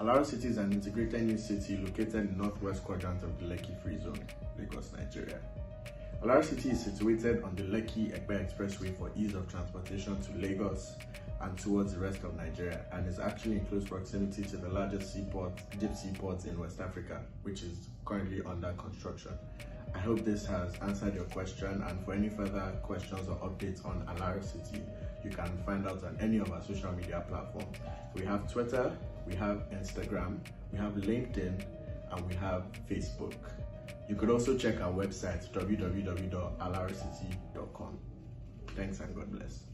Alaro City is an integrated new city located in the northwest quadrant of the Lekki Free Zone, Lagos, Nigeria. Alaro City is situated on the Lekki-Epe Expressway for ease of transportation to Lagos and towards the rest of Nigeria and is actually in close proximity to the largest seaport, deep seaport in West Africa, which is currently under construction. I hope this has answered your question and for any further questions or updates on Alaro City, you can find out on any of our social media platforms. We have Twitter, we have Instagram, we have LinkedIn, and we have Facebook. You could also check our website www.alarocity.com. Thanks and God bless.